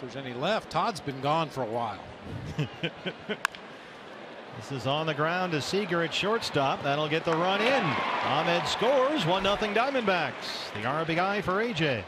there's any left. Todd's been gone for a while. This is on the ground to Seager at shortstop. That'll get the run in. Ahmed scores 1 0 Diamondbacks. The RBI for AJ.